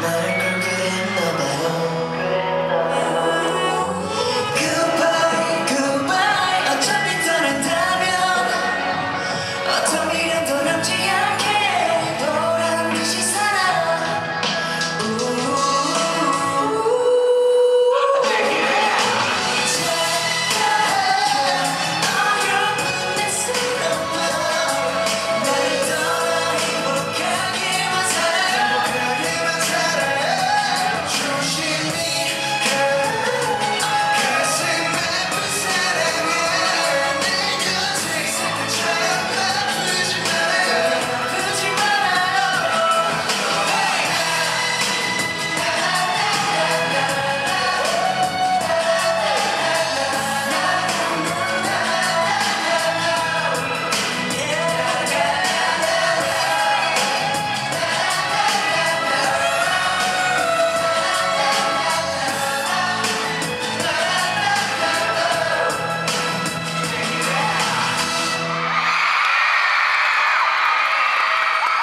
나를